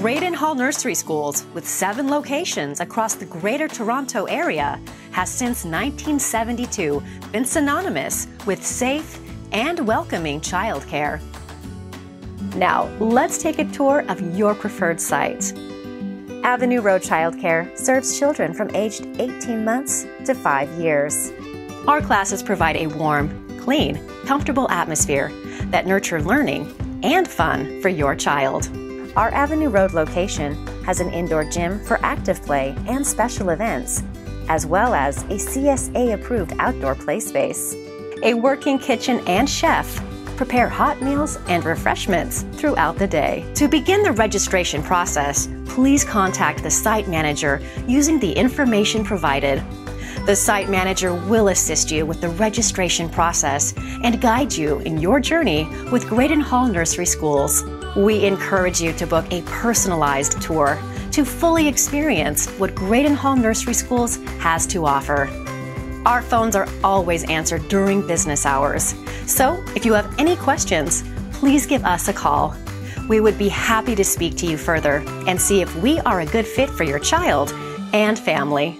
Graydon Hall Nursery Schools, with seven locations across the Greater Toronto Area, has since 1972 been synonymous with safe and welcoming childcare. Now, let's take a tour of your preferred site. Avenue Road Childcare serves children from aged 18 months to 5 years. Our classes provide a warm, clean, comfortable atmosphere that nurture learning and fun for your child. Our Avenue Road location has an indoor gym for active play and special events, as well as a CSA approved outdoor play space. A working kitchen and chef prepare hot meals and refreshments throughout the day. To begin the registration process, please contact the site manager using the information provided. The site manager will assist you with the registration process and guide you in your journey with Graydon Hall Nursery Schools. We encourage you to book a personalized tour to fully experience what Graydon Hall Nursery Schools has to offer. Our phones are always answered during business hours. So if you have any questions, please give us a call. We would be happy to speak to you further and see if we are a good fit for your child and family.